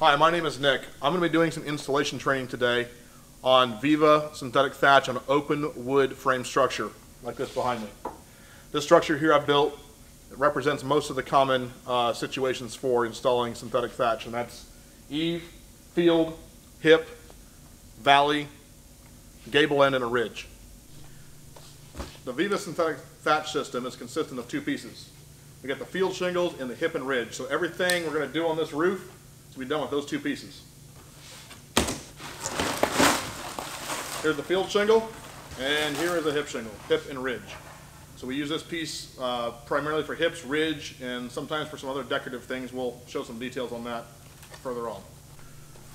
Hi, my name is Nick. I'm going to be doing some installation training today on Viva synthetic thatch on an open wood frame structure, like this behind me. This structure here I built represents most of the common uh, situations for installing synthetic thatch, and that's eave, field, hip, valley, gable end, and a ridge. The Viva synthetic thatch system is consistent of two pieces. We got the field shingles and the hip and ridge. So everything we're going to do on this roof be done with those two pieces. Here's the field shingle, and here is the hip shingle, hip and ridge. So we use this piece uh, primarily for hips, ridge, and sometimes for some other decorative things. We'll show some details on that further on.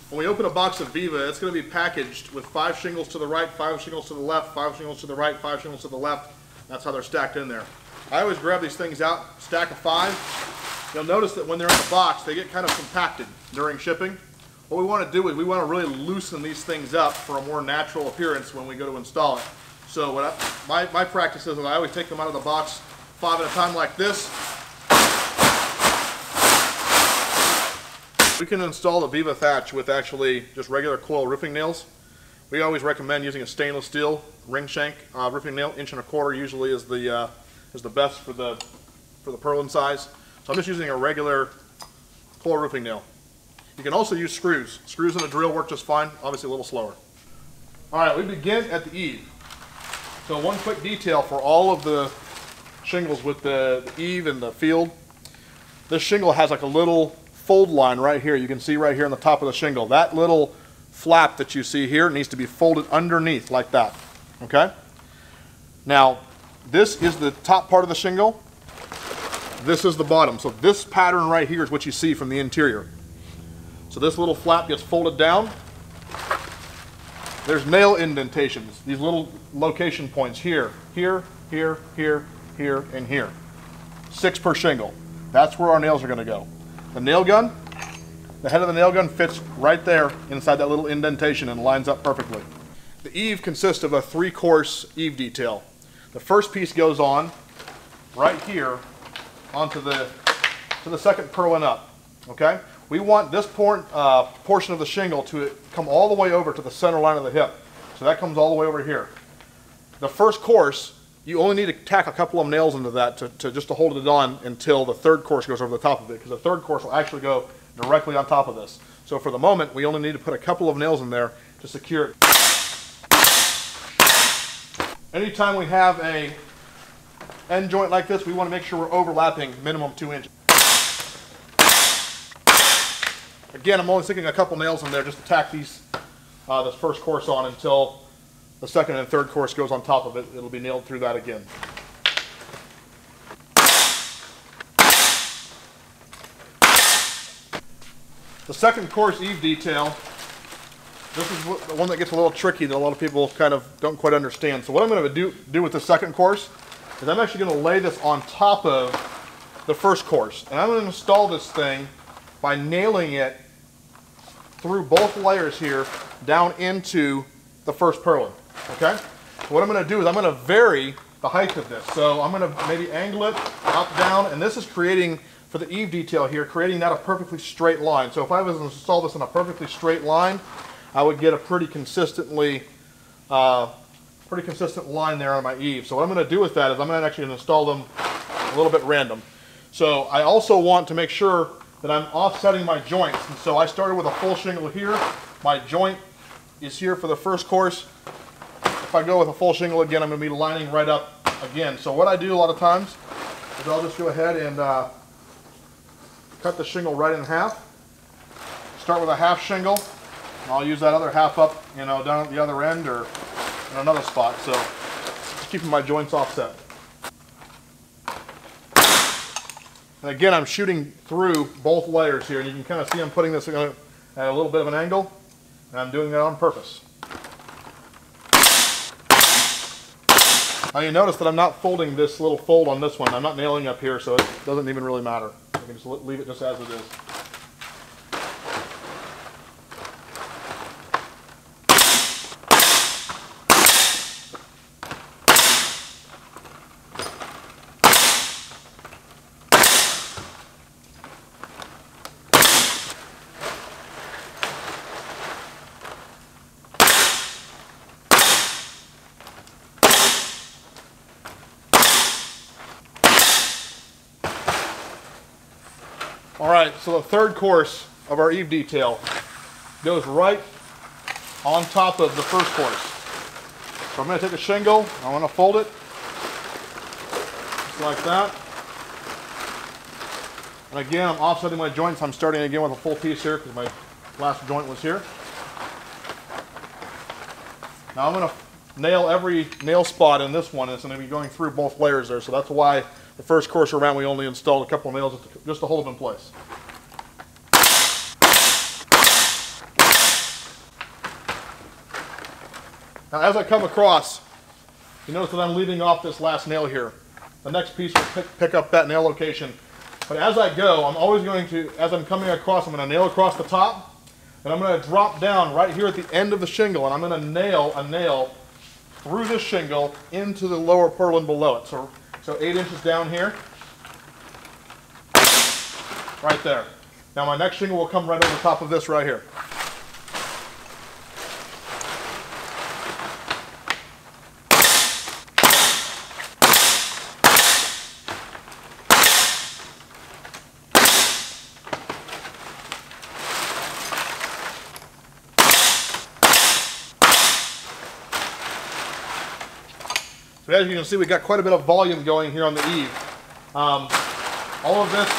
When we open a box of Viva, it's going to be packaged with five shingles to the right, five shingles to the left, five shingles to the right, five shingles to the left. That's how they're stacked in there. I always grab these things out, stack of five. You'll notice that when they're in the box, they get kind of compacted during shipping. What we want to do is we want to really loosen these things up for a more natural appearance when we go to install it. So what I, my, my practice is I always take them out of the box five at a time like this. We can install the Viva Thatch with actually just regular coil roofing nails. We always recommend using a stainless steel ring shank uh, roofing nail, inch and a quarter usually is the uh, is the best for the for the purlin size. So I'm just using a regular coil roofing nail. You can also use screws. Screws in a drill work just fine, obviously a little slower. All right, we begin at the eave. So one quick detail for all of the shingles with the, the eave and the field. This shingle has like a little fold line right here. You can see right here on the top of the shingle. That little flap that you see here needs to be folded underneath like that. Okay? Now, this is the top part of the shingle. This is the bottom. So this pattern right here is what you see from the interior. So this little flap gets folded down. There's nail indentations, these little location points here, here, here, here, here, and here. Six per shingle. That's where our nails are going to go. The nail gun, the head of the nail gun fits right there inside that little indentation and lines up perfectly. The eave consists of a three-course eave detail. The first piece goes on right here onto the to the second purlin up. Okay, we want this por uh, portion of the shingle to come all the way over to the center line of the hip. So that comes all the way over here. The first course, you only need to tack a couple of nails into that to, to just to hold it on until the third course goes over the top of it, because the third course will actually go directly on top of this. So for the moment, we only need to put a couple of nails in there to secure it. Anytime we have a end joint like this, we want to make sure we're overlapping minimum two inches. Again, I'm only sticking a couple nails in there just to tack these, uh, this first course on until the second and third course goes on top of it. It'll be nailed through that again. The second course eave detail, this is the one that gets a little tricky that a lot of people kind of don't quite understand. So what I'm going to do, do with the second course is I'm actually going to lay this on top of the first course. And I'm going to install this thing by nailing it through both layers here down into the first purlin. Okay? What I'm going to do is I'm going to vary the height of this. So I'm going to maybe angle it up, down, and this is creating for the eave detail here, creating that a perfectly straight line. So if I was to install this in a perfectly straight line, I would get a pretty consistently, uh, pretty consistent line there on my eave. So what I'm going to do with that is I'm going to actually install them a little bit random. So I also want to make sure that I'm offsetting my joints. And so I started with a full shingle here. My joint is here for the first course. If I go with a full shingle again, I'm going to be lining right up again. So what I do a lot of times is I'll just go ahead and uh, cut the shingle right in half. Start with a half shingle. And I'll use that other half up, you know, down at the other end or in another spot. So keeping my joints offset. And again, I'm shooting through both layers here, and you can kind of see I'm putting this at a little bit of an angle, and I'm doing that on purpose. Now you notice that I'm not folding this little fold on this one. I'm not nailing up here, so it doesn't even really matter. I can just leave it just as it is. All right, so the third course of our eave detail goes right on top of the first course. So I'm going to take a shingle, I'm going to fold it just like that. And again, I'm offsetting my joints. I'm starting again with a full piece here because my last joint was here. Now I'm going to nail every nail spot in this one. It's going to be going through both layers there. So that's why the first course around we only installed a couple of nails just to hold them in place. Now as I come across, you notice that I'm leaving off this last nail here. The next piece will pick, pick up that nail location. But as I go, I'm always going to, as I'm coming across, I'm going to nail across the top, and I'm going to drop down right here at the end of the shingle, and I'm going to nail a nail through this shingle into the lower purlin below it. So, so eight inches down here, right there. Now my next shingle will come right over the top of this right here. As you can see, we got quite a bit of volume going here on the eave. Um, all of this,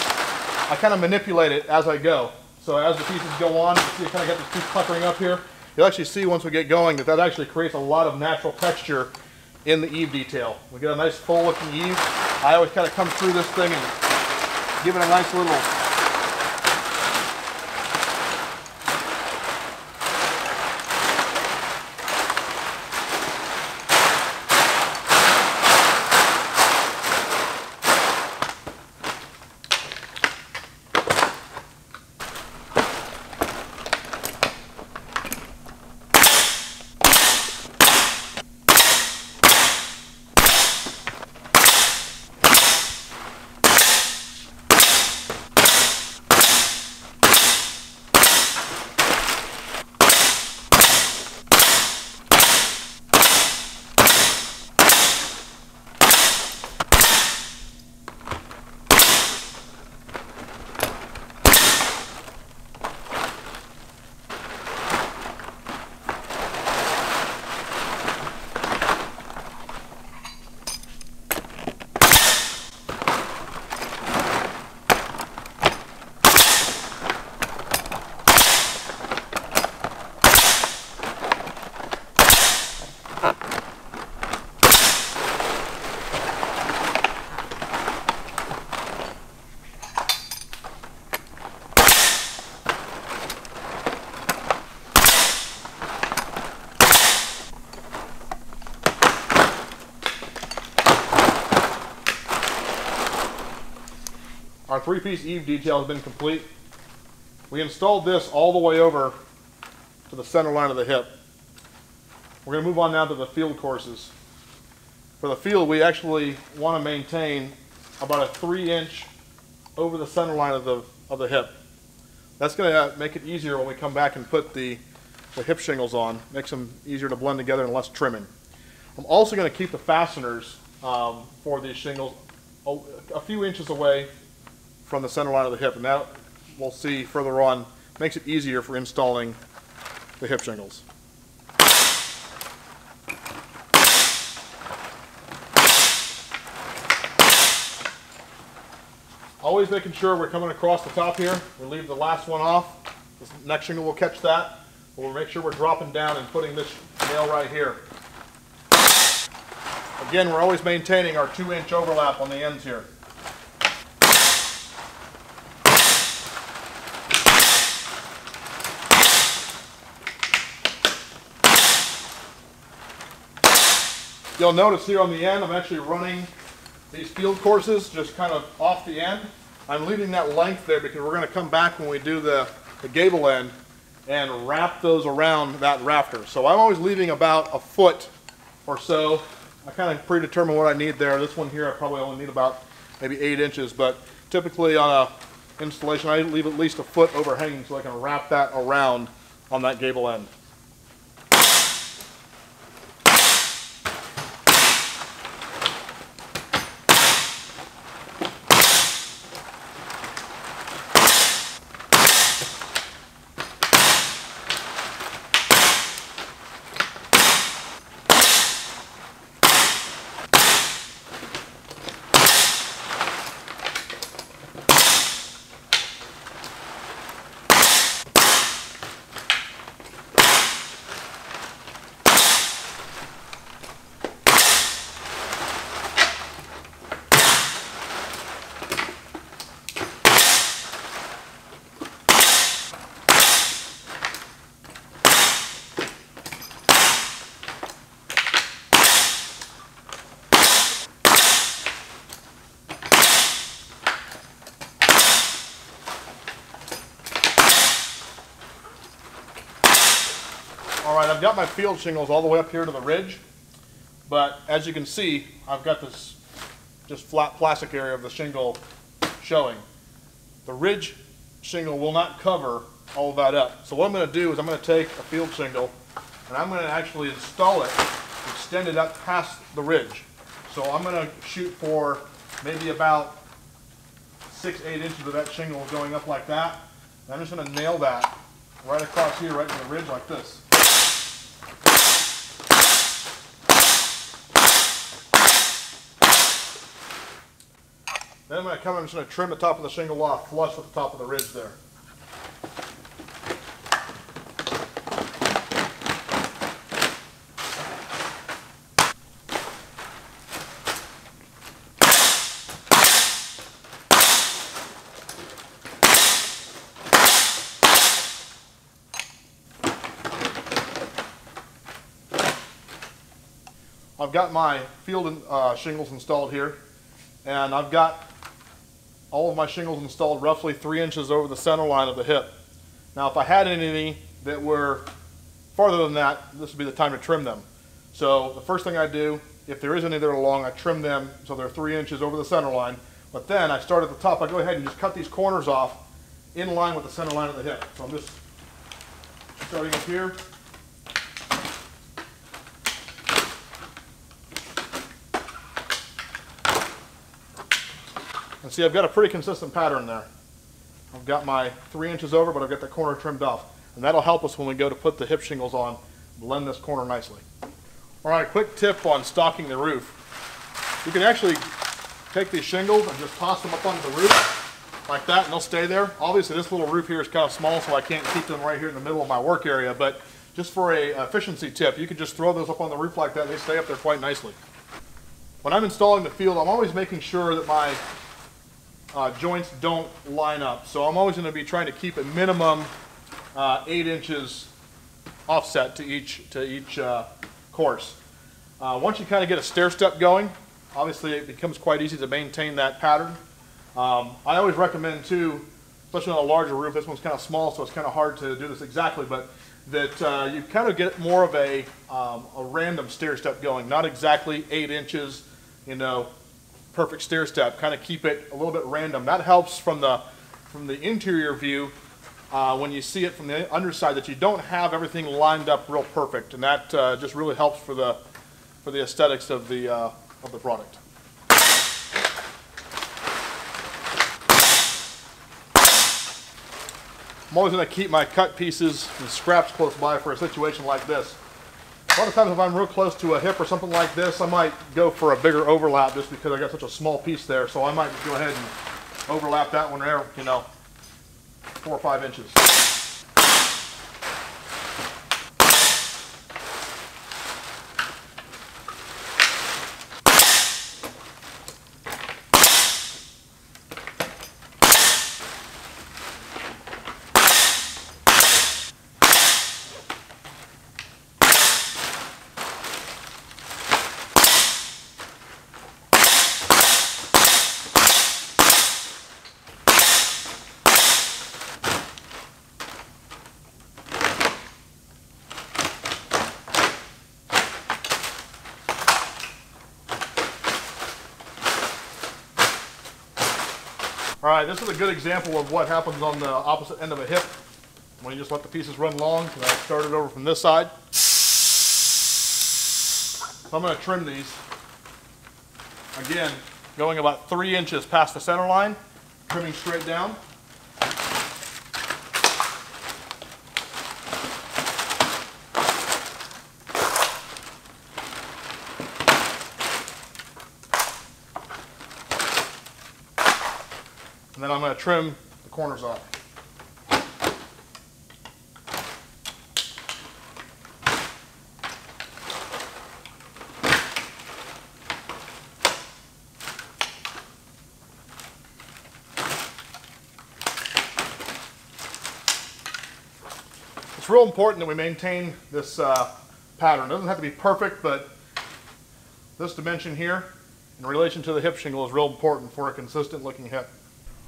I kind of manipulate it as I go. So as the pieces go on, you see I kind of get this piece puckering up here. You'll actually see once we get going that that actually creates a lot of natural texture in the eave detail. We get a nice full looking eave. I always kind of come through this thing and give it a nice little three-piece eave detail has been complete. We installed this all the way over to the center line of the hip. We're going to move on now to the field courses. For the field, we actually want to maintain about a three inch over the center line of the, of the hip. That's going to make it easier when we come back and put the, the hip shingles on. Makes them easier to blend together and less trimming. I'm also going to keep the fasteners um, for these shingles a, a few inches away from the center line of the hip, and that we'll see further on makes it easier for installing the hip shingles. Always making sure we're coming across the top here. We leave the last one off. This next shingle will catch that. We'll make sure we're dropping down and putting this nail right here. Again, we're always maintaining our two inch overlap on the ends here. You'll notice here on the end, I'm actually running these field courses just kind of off the end. I'm leaving that length there because we're going to come back when we do the, the gable end and wrap those around that rafter. So I'm always leaving about a foot or so. I kind of predetermine what I need there. This one here I probably only need about maybe eight inches, but typically on a installation I leave at least a foot overhanging so I can wrap that around on that gable end. Right, I've got my field shingles all the way up here to the ridge, but as you can see, I've got this just flat plastic area of the shingle showing. The ridge shingle will not cover all of that up. So what I'm going to do is I'm going to take a field shingle and I'm going to actually install it, extend it up past the ridge. So I'm going to shoot for maybe about six, eight inches of that shingle going up like that. And I'm just going to nail that right across here, right in the ridge like this. Then I'm going to come and I'm just going to trim the top of the shingle off flush with the top of the ridge there. I've got my field uh, shingles installed here, and I've got all of my shingles installed roughly three inches over the center line of the hip. Now if I had any that were farther than that, this would be the time to trim them. So the first thing I do, if there is any that are long, I trim them so they're three inches over the center line. But then I start at the top, I go ahead and just cut these corners off in line with the center line of the hip. So I'm just starting up here, And see, I've got a pretty consistent pattern there. I've got my three inches over, but I've got the corner trimmed off. And that'll help us when we go to put the hip shingles on, blend this corner nicely. All right, quick tip on stocking the roof. You can actually take these shingles and just toss them up onto the roof like that and they'll stay there. Obviously this little roof here is kind of small so I can't keep them right here in the middle of my work area, but just for a efficiency tip, you can just throw those up on the roof like that they stay up there quite nicely. When I'm installing the field, I'm always making sure that my uh, joints don't line up. So I'm always going to be trying to keep a minimum uh, eight inches offset to each to each uh, course. Uh, once you kind of get a stair step going, obviously it becomes quite easy to maintain that pattern. Um, I always recommend too, especially on a larger roof, this one's kind of small so it's kind of hard to do this exactly, but that uh, you kind of get more of a, um, a random stair step going, not exactly eight inches, you know, perfect stair step, kind of keep it a little bit random. That helps from the, from the interior view uh, when you see it from the underside that you don't have everything lined up real perfect. And that uh, just really helps for the, for the aesthetics of the, uh, of the product. I'm always going to keep my cut pieces and scraps close by for a situation like this. A lot of times if I'm real close to a hip or something like this, I might go for a bigger overlap just because I got such a small piece there. So I might go ahead and overlap that one there, you know, four or five inches. Right, this is a good example of what happens on the opposite end of a hip when you just let the pieces run long. So I started over from this side. So I'm going to trim these. Again, going about three inches past the center line, trimming straight down. And then I'm going to trim the corners off. It's real important that we maintain this uh, pattern. It doesn't have to be perfect, but this dimension here in relation to the hip shingle is real important for a consistent looking hip.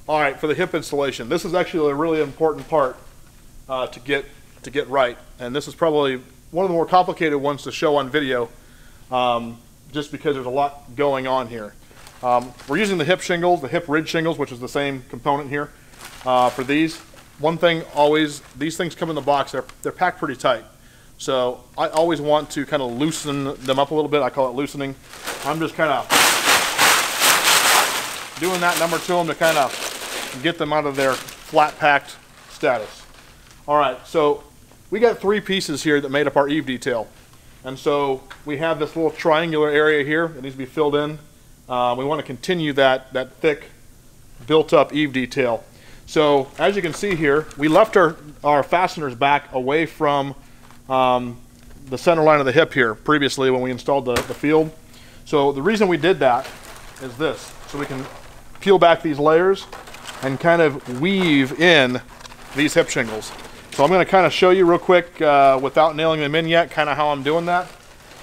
All right, for the hip installation, this is actually a really important part uh, to get to get right, and this is probably one of the more complicated ones to show on video, um, just because there's a lot going on here. Um, we're using the hip shingles, the hip ridge shingles, which is the same component here uh, for these. One thing always, these things come in the box, they're, they're packed pretty tight. So I always want to kind of loosen them up a little bit. I call it loosening. I'm just kind of doing that number to them to kind of get them out of their flat packed status. All right, so we got three pieces here that made up our eave detail. And so we have this little triangular area here that needs to be filled in. Uh, we want to continue that, that thick built up eave detail. So as you can see here, we left our, our fasteners back away from um, the center line of the hip here previously when we installed the, the field. So the reason we did that is this. So we can peel back these layers and kind of weave in these hip shingles. So I'm going to kind of show you real quick uh, without nailing them in yet kind of how I'm doing that.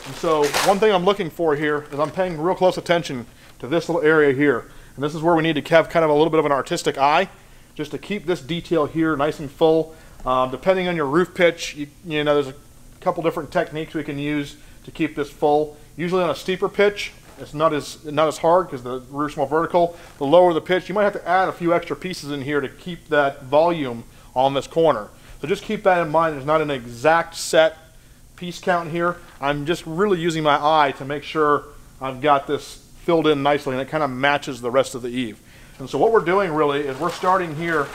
And so one thing I'm looking for here is I'm paying real close attention to this little area here. And this is where we need to have kind of a little bit of an artistic eye just to keep this detail here nice and full. Um, depending on your roof pitch, you, you know, there's a couple different techniques we can use to keep this full. Usually on a steeper pitch, it's not as not as hard because the roof's more vertical. The lower the pitch, you might have to add a few extra pieces in here to keep that volume on this corner. So just keep that in mind. There's not an exact set piece count here. I'm just really using my eye to make sure I've got this filled in nicely and it kind of matches the rest of the eave. And so what we're doing really is we're starting here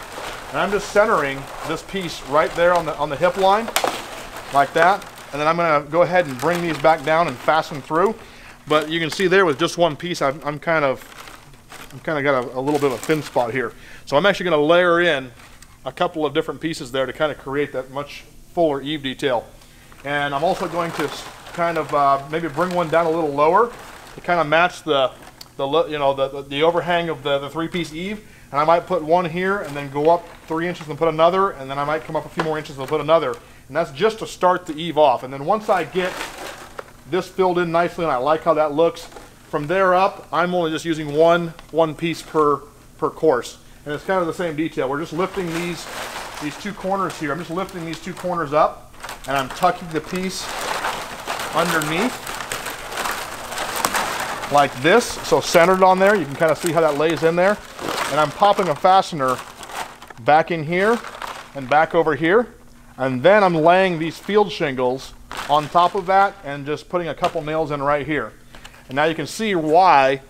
and I'm just centering this piece right there on the, on the hip line like that. And then I'm gonna go ahead and bring these back down and fasten through. But you can see there with just one piece, I'm, I'm kind of, I'm kind of got a, a little bit of a thin spot here. So I'm actually gonna layer in a couple of different pieces there to kind of create that much fuller eave detail. And I'm also going to kind of uh, maybe bring one down a little lower to kind of match the, the you know, the, the overhang of the, the three-piece eave. And I might put one here and then go up three inches and put another, and then I might come up a few more inches and put another. And that's just to start the eave off. And then once I get this filled in nicely and I like how that looks, from there up, I'm only just using one, one piece per, per course. And it's kind of the same detail. We're just lifting these, these two corners here. I'm just lifting these two corners up and I'm tucking the piece underneath like this. So centered on there, you can kind of see how that lays in there. And I'm popping a fastener back in here and back over here. And then I'm laying these field shingles on top of that and just putting a couple nails in right here. And now you can see why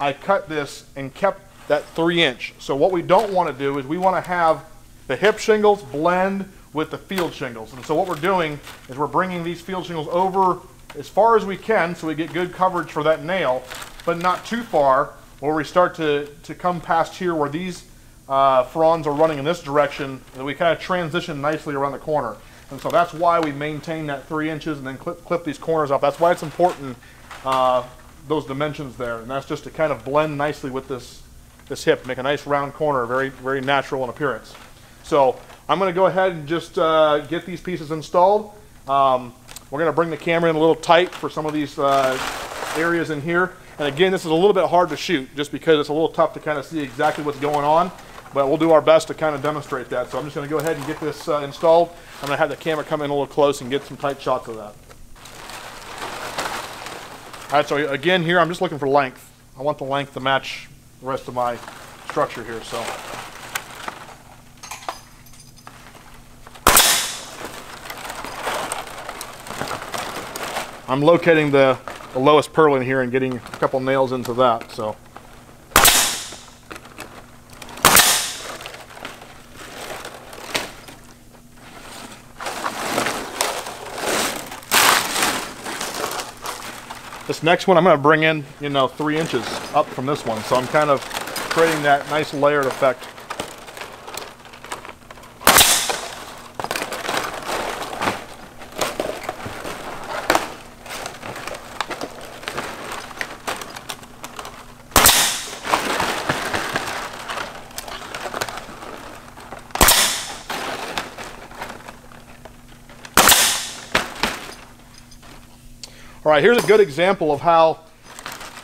I cut this and kept that three inch. So what we don't want to do is we want to have the hip shingles blend with the field shingles. And so what we're doing is we're bringing these field shingles over as far as we can so we get good coverage for that nail, but not too far where we start to, to come past here where these uh, fronds are running in this direction and we kind of transition nicely around the corner. And so that's why we maintain that three inches and then clip, clip these corners off. That's why it's important, uh, those dimensions there. And that's just to kind of blend nicely with this, this hip, make a nice round corner, very, very natural in appearance. So I'm going to go ahead and just uh, get these pieces installed. Um, we're going to bring the camera in a little tight for some of these uh, areas in here. And again, this is a little bit hard to shoot just because it's a little tough to kind of see exactly what's going on but we'll do our best to kind of demonstrate that. So I'm just going to go ahead and get this uh, installed. I'm going to have the camera come in a little close and get some tight shots of that. All right, so again here I'm just looking for length. I want the length to match the rest of my structure here. So. I'm locating the, the lowest purlin here and getting a couple nails into that. So. This next one I'm going to bring in, you know, three inches up from this one. So I'm kind of creating that nice layered effect. All right, here's a good example of how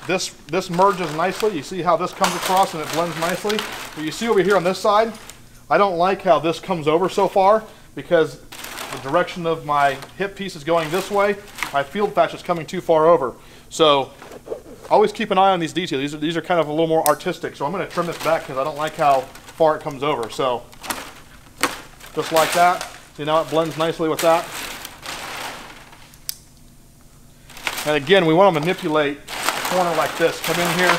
this, this merges nicely. You see how this comes across and it blends nicely. But you see over here on this side, I don't like how this comes over so far because the direction of my hip piece is going this way, my field patch is coming too far over. So always keep an eye on these details. These are, these are kind of a little more artistic. So I'm going to trim this back because I don't like how far it comes over. So just like that. See now it blends nicely with that. And again, we want to manipulate a corner like this. Come in here.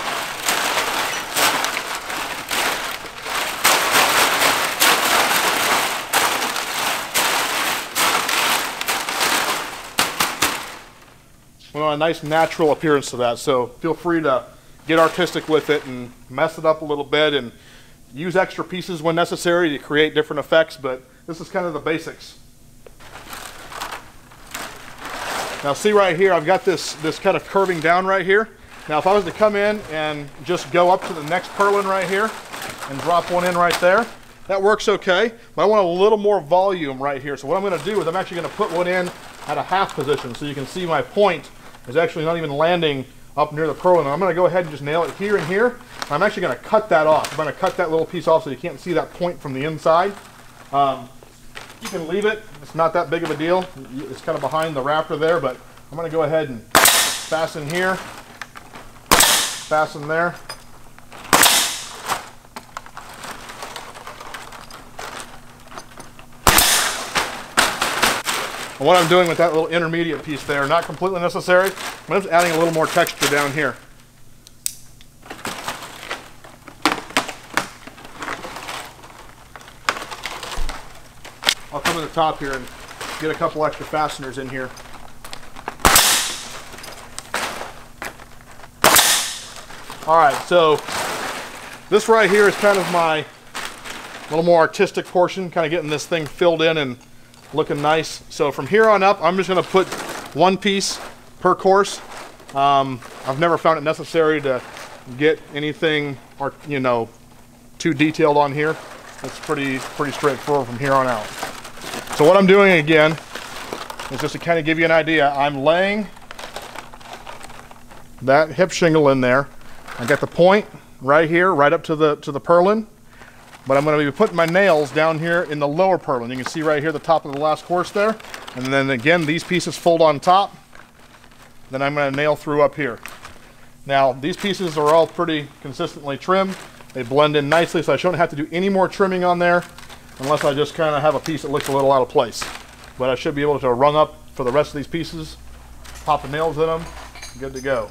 We want a nice natural appearance to that. So feel free to get artistic with it and mess it up a little bit and use extra pieces when necessary to create different effects, but this is kind of the basics. Now see right here, I've got this, this kind of curving down right here. Now if I was to come in and just go up to the next purlin right here and drop one in right there, that works okay, but I want a little more volume right here. So what I'm gonna do is I'm actually gonna put one in at a half position so you can see my point is actually not even landing up near the purlin. I'm gonna go ahead and just nail it here and here. I'm actually gonna cut that off. I'm gonna cut that little piece off so you can't see that point from the inside. Um, you can leave it. It's not that big of a deal. It's kind of behind the rafter there, but I'm going to go ahead and fasten here, fasten there. And what I'm doing with that little intermediate piece there, not completely necessary, I'm just adding a little more texture down here. I'll come to the top here and get a couple extra fasteners in here. All right, so this right here is kind of my little more artistic portion, kind of getting this thing filled in and looking nice. So from here on up, I'm just gonna put one piece per course. Um, I've never found it necessary to get anything or you know too detailed on here. It's pretty pretty straightforward from here on out. So what I'm doing again is just to kind of give you an idea. I'm laying that hip shingle in there. I got the point right here, right up to the to the purlin. But I'm going to be putting my nails down here in the lower purlin. You can see right here the top of the last course there. And then again, these pieces fold on top. Then I'm going to nail through up here. Now, these pieces are all pretty consistently trimmed. They blend in nicely, so I shouldn't have to do any more trimming on there unless I just kind of have a piece that looks a little out of place. But I should be able to rung up for the rest of these pieces, pop the nails in them, good to go.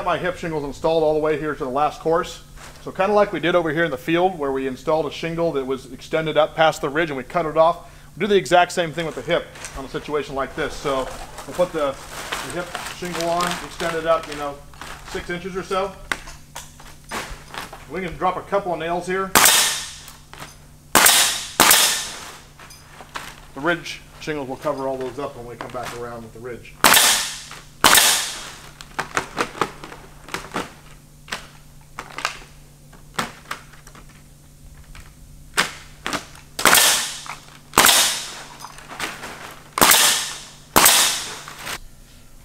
Got my hip shingles installed all the way here to the last course. So kind of like we did over here in the field where we installed a shingle that was extended up past the ridge and we cut it off. we do the exact same thing with the hip on a situation like this. So we'll put the, the hip shingle on, extend it up, you know, six inches or so. We can drop a couple of nails here. The ridge shingles will cover all those up when we come back around with the ridge.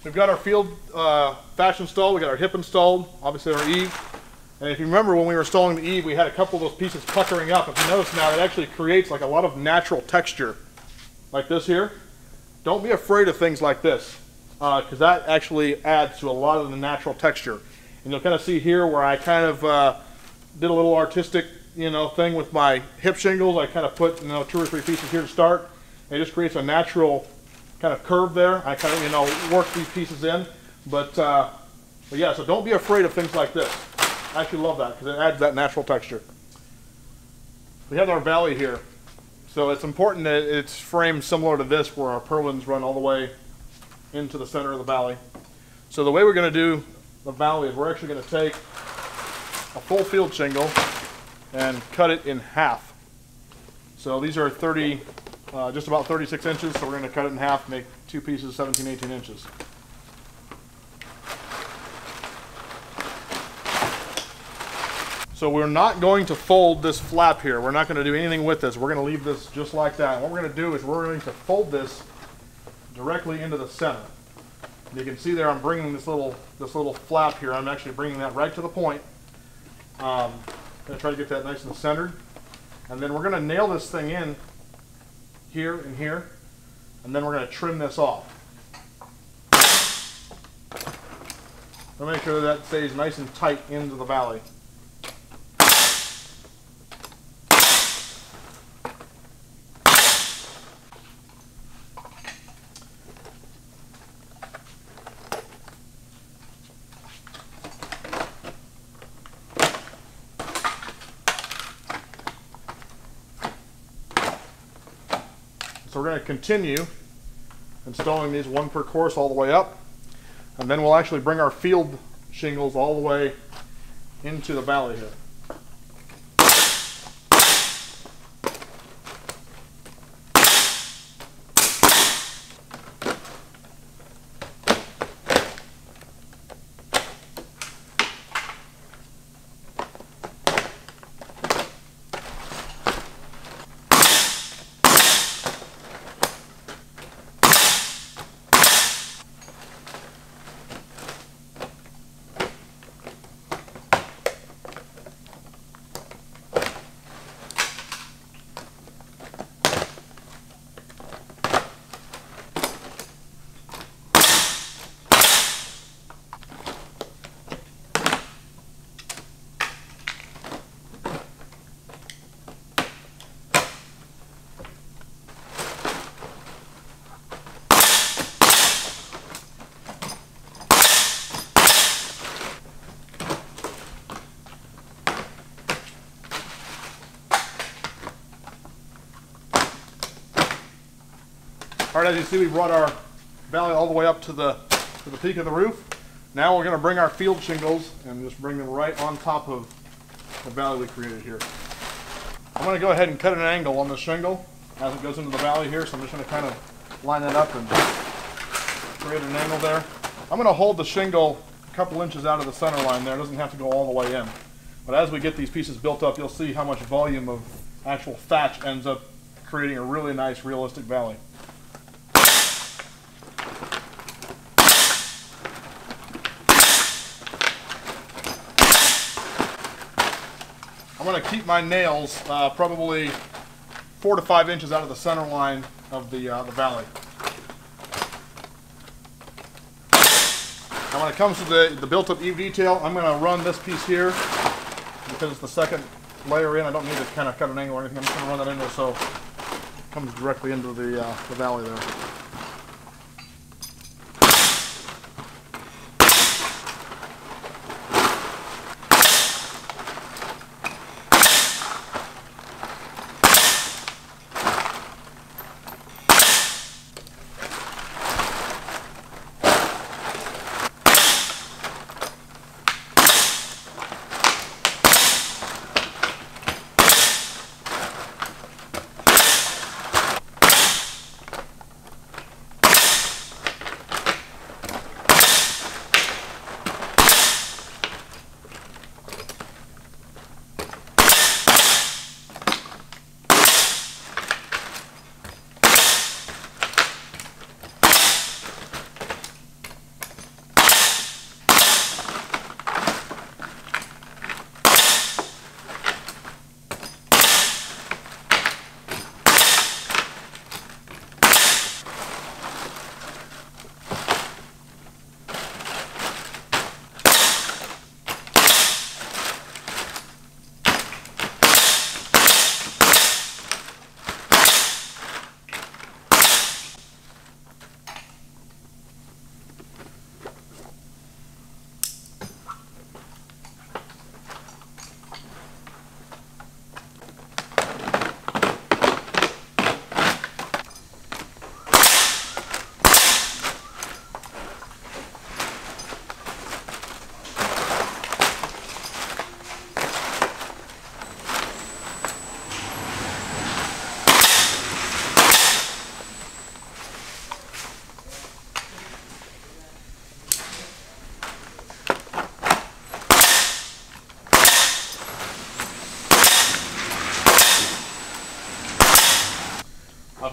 We've got our field uh, installed, we got our hip installed, obviously our eave. And if you remember when we were installing the eave, we had a couple of those pieces puckering up. If you notice now, it actually creates like a lot of natural texture, like this here. Don't be afraid of things like this, because uh, that actually adds to a lot of the natural texture. And you'll kind of see here where I kind of uh, did a little artistic, you know, thing with my hip shingles. I kind of put, you know, two or three pieces here to start. It just creates a natural kind of curve there. I kind of, you know, work these pieces in. But, uh, but yeah, so don't be afraid of things like this. I actually love that because it adds that natural texture. We have our valley here. So it's important that it's framed similar to this where our purlins run all the way into the center of the valley. So the way we're going to do the valley is we're actually going to take a full field shingle and cut it in half. So these are 30, uh, just about 36 inches, so we're going to cut it in half, make two pieces 17, 18 inches. So we're not going to fold this flap here. We're not going to do anything with this. We're going to leave this just like that. What we're going to do is we're going to fold this directly into the center. And you can see there I'm bringing this little this little flap here. I'm actually bringing that right to the point. Um, I'm going to try to get that nice and centered. And then we're going to nail this thing in here and here. And then we're going to trim this off. So make sure that stays nice and tight into the valley. Continue installing these one per course all the way up. And then we'll actually bring our field shingles all the way into the valley here. All right, as you see, we brought our valley all the way up to the, to the peak of the roof. Now we're going to bring our field shingles and just bring them right on top of the valley we created here. I'm going to go ahead and cut an angle on the shingle as it goes into the valley here, so I'm just to kind of line that up and create an angle there. I'm going to hold the shingle a couple inches out of the center line there. It doesn't have to go all the way in. But as we get these pieces built up, you'll see how much volume of actual thatch ends up creating a really nice realistic valley. I'm going to keep my nails uh, probably four to five inches out of the center line of the, uh, the valley. Now when it comes to the, the built-up eave detail, I'm going to run this piece here because it's the second layer in. I don't need to kind of cut an angle or anything. I'm just going to run that in there so it comes directly into the, uh, the valley there.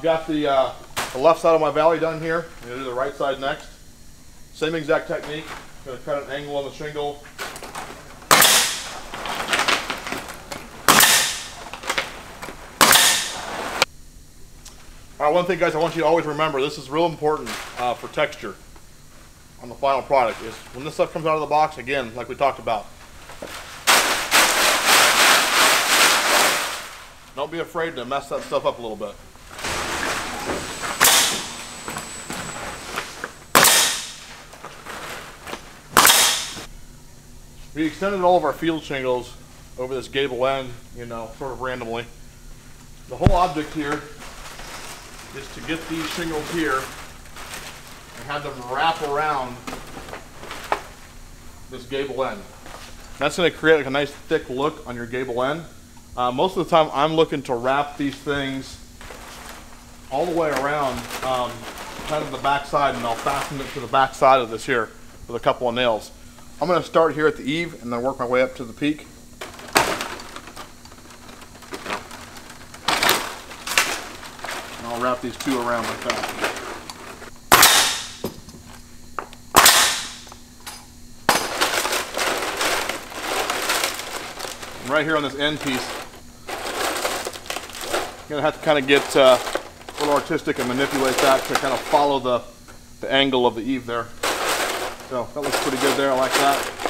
Got the, uh, the left side of my valley done here. I'm gonna do the right side next. Same exact technique. Gonna cut an angle on the shingle. All right, one thing guys I want you to always remember, this is real important uh, for texture on the final product, is when this stuff comes out of the box, again, like we talked about, don't be afraid to mess that stuff up a little bit. We extended all of our field shingles over this gable end, you know, sort of randomly. The whole object here is to get these shingles here and have them wrap around this gable end. That's going to create like a nice thick look on your gable end. Uh, most of the time I'm looking to wrap these things all the way around um, kind of the back side and I'll fasten it to the back side of this here with a couple of nails. I'm going to start here at the eave and then work my way up to the peak. And I'll wrap these two around like that. Right here on this end piece, I'm going to have to kind of get uh, a little artistic and manipulate that to kind of follow the, the angle of the eave there. So that looks pretty good there. I like that.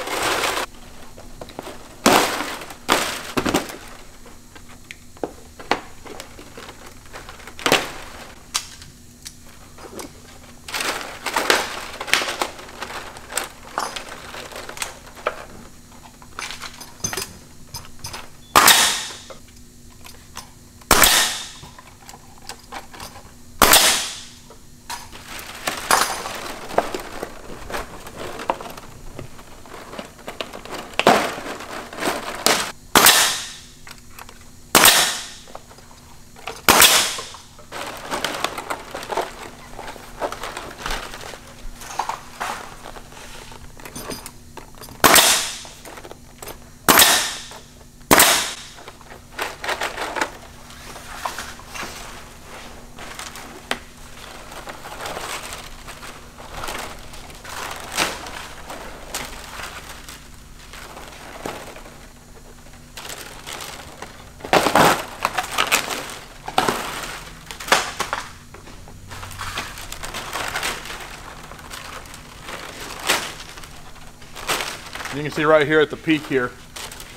You can see right here at the peak here,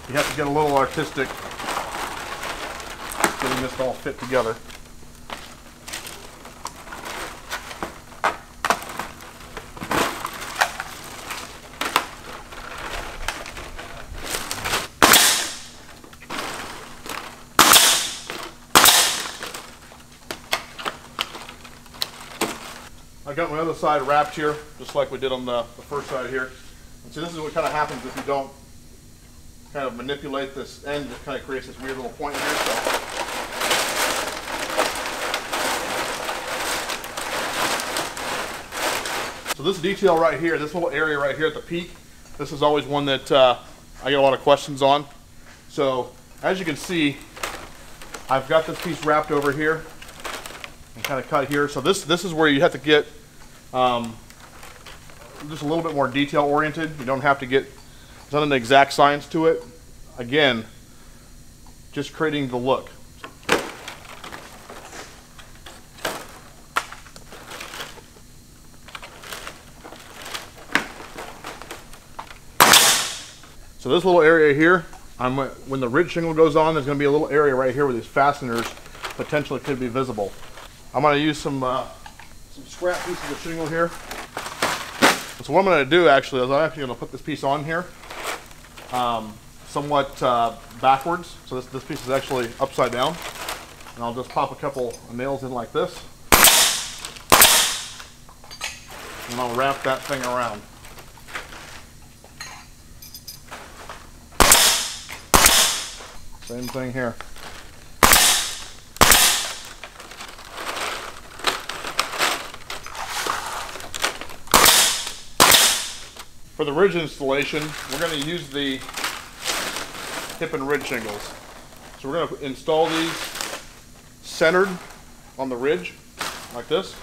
you have to get a little artistic getting this all fit together. I got my other side wrapped here, just like we did on the, the first side here. So this is what kind of happens if you don't kind of manipulate this end. It kind of creates this weird little point here. So. So this detail right here, this little area right here at the peak, this is always one that uh, I get a lot of questions on. So as you can see, I've got this piece wrapped over here and kind of cut here. So this this is where you have to get um, just a little bit more detail oriented. You don't have to get it's not an exact science to it. Again, just creating the look. So this little area here, I'm, when the ridge shingle goes on, there's going to be a little area right here where these fasteners potentially could be visible. I'm going to use some uh, some scrap pieces of shingle here. So what I'm going to do actually is I'm actually going to put this piece on here, um, somewhat uh, backwards. So this, this piece is actually upside down. And I'll just pop a couple of nails in like this. And I'll wrap that thing around. Same thing here. For the ridge installation, we're going to use the hip and ridge shingles. So we're going to install these centered on the ridge, like this.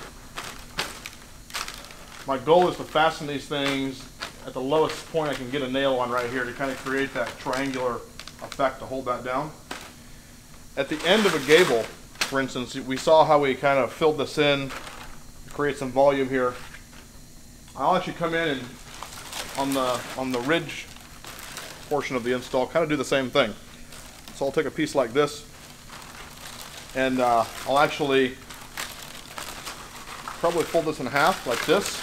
My goal is to fasten these things at the lowest point I can get a nail on right here to kind of create that triangular effect to hold that down. At the end of a gable, for instance, we saw how we kind of filled this in, to create some volume here. I'll actually come in and on the on the ridge portion of the install, kind of do the same thing. So I'll take a piece like this, and uh, I'll actually probably fold this in half like this.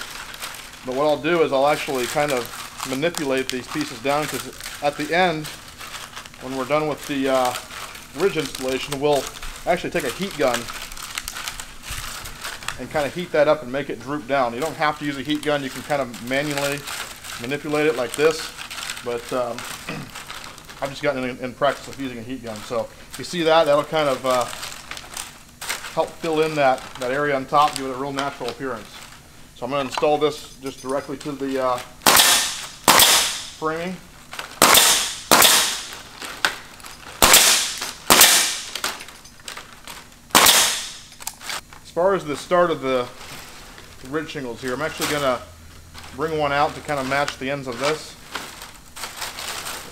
But what I'll do is I'll actually kind of manipulate these pieces down because at the end, when we're done with the uh, ridge installation, we'll actually take a heat gun and kind of heat that up and make it droop down. You don't have to use a heat gun. You can kind of manually manipulate it like this. But um, I've just gotten in, in, practice of using a heat gun. So you see that, that'll kind of uh, help fill in that, that area on top, give it a real natural appearance. So I'm going to install this just directly to the uh, framing. As far as the start of the ridge shingles here, I'm actually going to bring one out to kind of match the ends of this.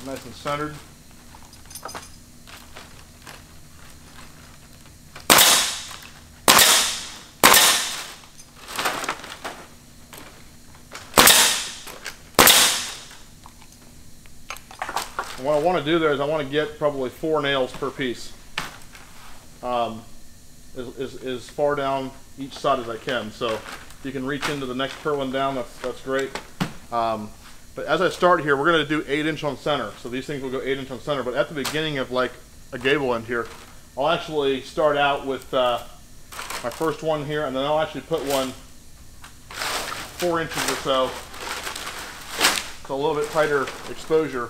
Nice and centered. And what I want to do there is I want to get probably four nails per piece. Um, as, as, as, far down each side as I can. So you can reach into the next purlin down, that's, that's great. Um, but as I start here, we're going to do 8 inch on center. So these things will go 8 inch on center. But at the beginning of like a gable end here, I'll actually start out with uh, my first one here, and then I'll actually put one 4 inches or so. So a little bit tighter exposure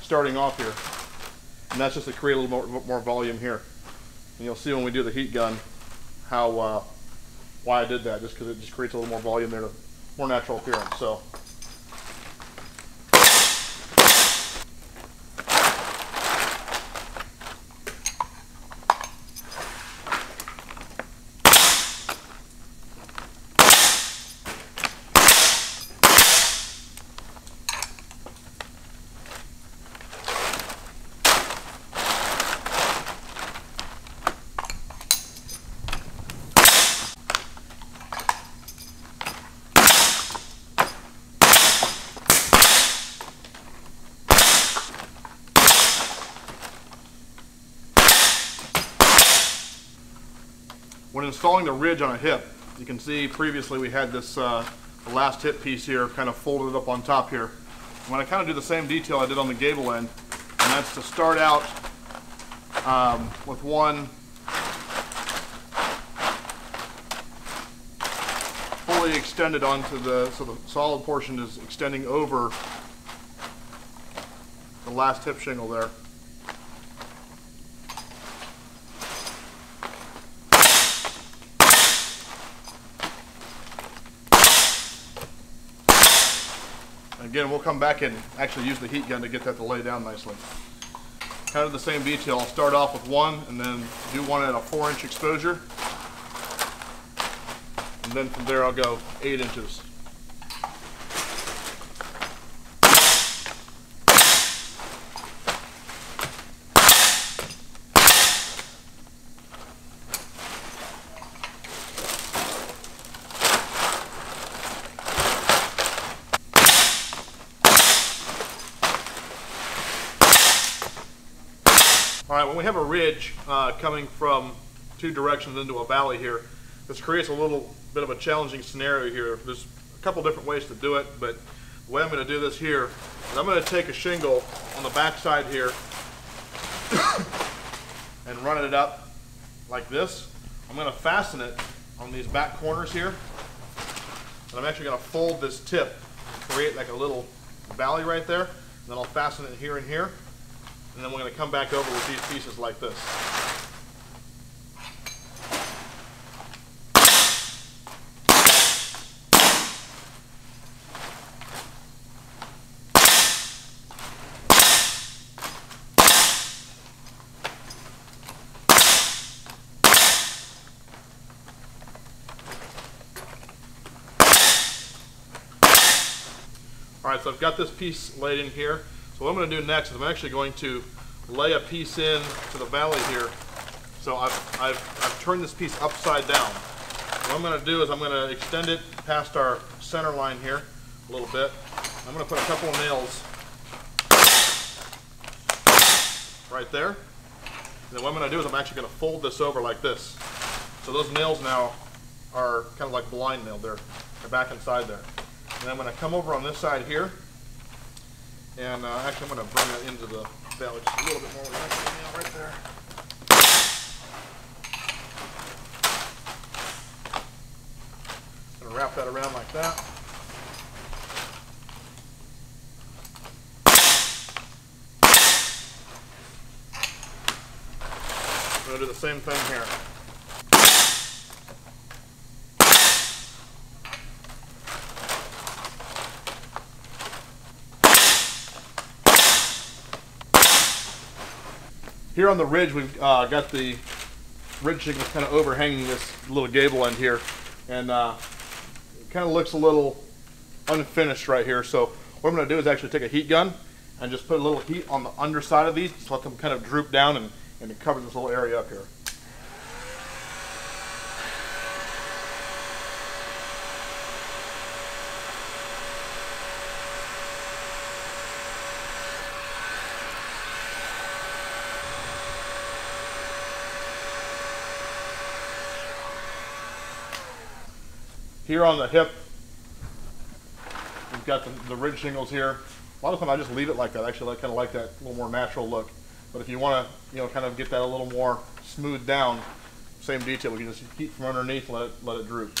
starting off here. And that's just to create a little more, more volume here. And you'll see when we do the heat gun how uh, why I did that, just because it just creates a little more volume there, more natural appearance. So. Installing the ridge on a hip, you can see previously we had this uh, last hip piece here kind of folded up on top here. I'm going to kind of do the same detail I did on the gable end, and that's to start out um, with one fully extended onto the, so the solid portion is extending over the last hip shingle there. Again, we'll come back and actually use the heat gun to get that to lay down nicely. Kind of the same detail. I'll start off with one and then do one at a four inch exposure. And then from there I'll go eight inches. Ridge uh, coming from two directions into a valley here, this creates a little bit of a challenging scenario here. There's a couple different ways to do it, but the way I'm going to do this here is I'm going to take a shingle on the back side here and run it up like this. I'm going to fasten it on these back corners here. And I'm actually going to fold this tip, create like a little valley right there. And then I'll fasten it here and here and then we're going to come back over with these pieces like this. All right, so I've got this piece laid in here. So what I'm gonna do next is I'm actually going to lay a piece in to the valley here. So I've, I've, I've turned this piece upside down. What I'm gonna do is I'm gonna extend it past our center line here a little bit. I'm gonna put a couple of nails right there. And then what I'm gonna do is I'm actually gonna fold this over like this. So those nails now are kind of like blind nailed. They're, they're back inside there. And I'm gonna come over on this side here. And uh, actually I'm gonna bring it into the valley just a little bit more. The right there. Gonna wrap that around like that. I'm gonna do the same thing here. Here on the ridge, we've uh, got the ridge shingles kind of overhanging this little gable end here, and uh, it kind of looks a little unfinished right here. So what I'm going to do is actually take a heat gun and just put a little heat on the underside of these, just let them kind of droop down and, and it covers this little area up here. Here on the hip, we've got the, the ridge shingles here. A lot of times I just leave it like that. Actually, I kind of like that little more natural look. But if you want to, you know, kind of get that a little more smoothed down, same detail. We can just heat from underneath, let it let it droop.